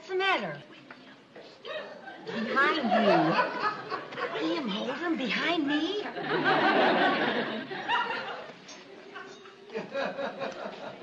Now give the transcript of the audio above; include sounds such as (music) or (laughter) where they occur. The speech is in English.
What's the matter? Behind you. William Holden behind me? (laughs)